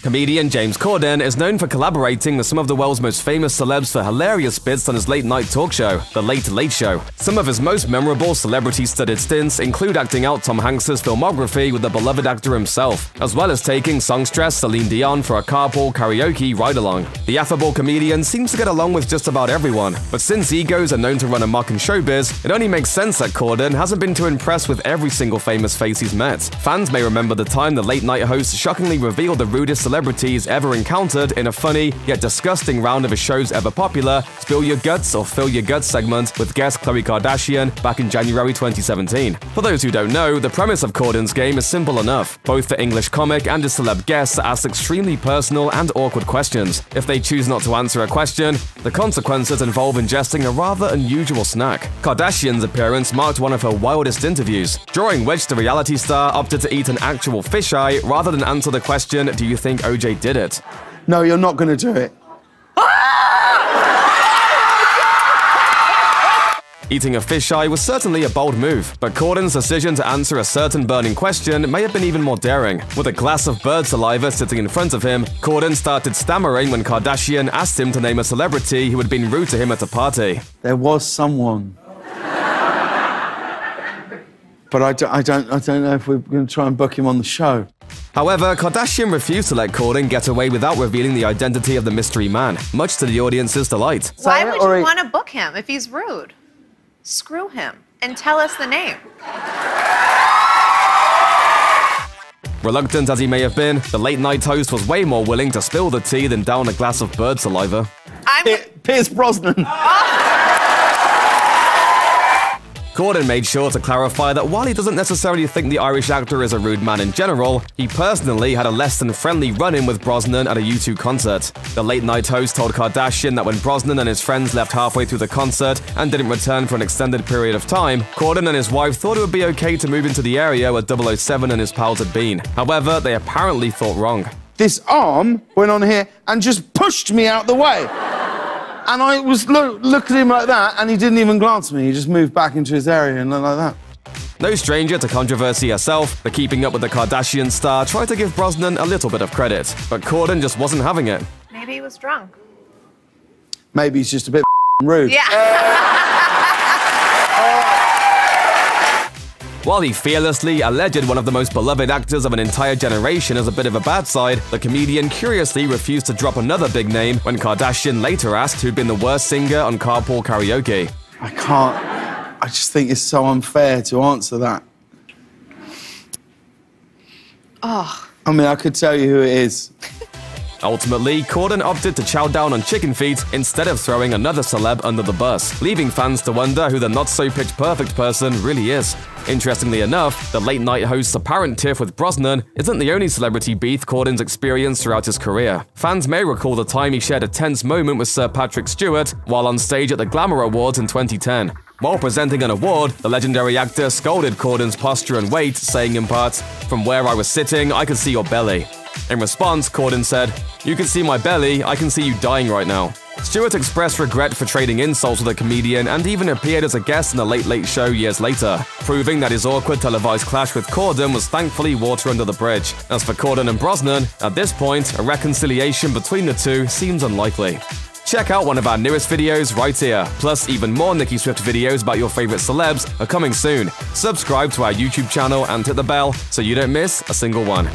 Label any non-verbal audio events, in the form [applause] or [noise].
Comedian James Corden is known for collaborating with some of the world's most famous celebs for hilarious bits on his late night talk show, The Late Late Show. Some of his most memorable celebrity studded stints include acting out Tom Hanks' filmography with the beloved actor himself, as well as taking songstress Celine Dion for a carpool karaoke ride along. The affable comedian seems to get along with just about everyone, but since egos are known to run amok in showbiz, it only makes sense that Corden hasn't been too impressed with every single famous face he's met. Fans may remember the time the late night host shockingly revealed the rudest celebrities ever encountered in a funny yet disgusting round of a show's ever popular Spill Your Guts or Fill Your Guts segment with guest Khloe Kardashian back in January 2017. For those who don't know, the premise of Corden's game is simple enough. Both the English comic and his celeb guests ask extremely personal and awkward questions. If they choose not to answer a question, the consequences involve ingesting a rather unusual snack. Kardashian's appearance marked one of her wildest interviews, during which the reality star opted to eat an actual fisheye rather than answer the question, Do you think OJ did it. No, you're not going to do it. [laughs] Eating a fisheye was certainly a bold move, but Corden's decision to answer a certain burning question may have been even more daring. With a glass of bird saliva sitting in front of him, Corden started stammering when Kardashian asked him to name a celebrity who had been rude to him at a party. There was someone. [laughs] but I don't, I, don't, I don't know if we're going to try and book him on the show. However, Kardashian refused to let Corden get away without revealing the identity of the mystery man, much to the audience's delight. Why would you want to book him if he's rude? Screw him and tell us the name. Reluctant as he may have been, the late night host was way more willing to spill the tea than down a glass of bird saliva. I'm Pierce Brosnan. [laughs] Oh. Corden made sure to clarify that while he doesn't necessarily think the Irish actor is a rude man in general, he personally had a less than friendly run in with Brosnan at a U2 concert. The late night host told Kardashian that when Brosnan and his friends left halfway through the concert and didn't return for an extended period of time, Corden and his wife thought it would be okay to move into the area where 007 and his pals had been. However, they apparently thought wrong. This arm went on here and just pushed me out the way. And I was look, look at him like that, and he didn't even glance at me. He just moved back into his area and looked like that. No stranger to controversy herself, the Keeping Up with the Kardashian star tried to give Brosnan a little bit of credit, but Corden just wasn't having it. Maybe he was drunk. Maybe he's just a bit [laughs] rude. Yeah. [laughs] While he fearlessly alleged one of the most beloved actors of an entire generation as a bit of a bad side, the comedian curiously refused to drop another big name when Kardashian later asked who'd been the worst singer on Carpool Karaoke. I can't. I just think it's so unfair to answer that. oh. I mean, I could tell you who it is. Ultimately, Corden opted to chow down on chicken feet instead of throwing another celeb under the bus, leaving fans to wonder who the not so pitch perfect person really is. Interestingly enough, the late night host's apparent tiff with Brosnan isn't the only celebrity beef Corden's experienced throughout his career. Fans may recall the time he shared a tense moment with Sir Patrick Stewart while on stage at the Glamour Awards in 2010. While presenting an award, the legendary actor scolded Corden's posture and weight, saying in part, From where I was sitting, I could see your belly. In response, Corden said, You can see my belly, I can see you dying right now. Stewart expressed regret for trading insults with a comedian and even appeared as a guest in the Late Late Show years later, proving that his awkward televised clash with Corden was thankfully water under the bridge. As for Corden and Brosnan, at this point, a reconciliation between the two seems unlikely. Check out one of our newest videos right here. Plus, even more Nicki Swift videos about your favorite celebs are coming soon. Subscribe to our YouTube channel and hit the bell so you don't miss a single one.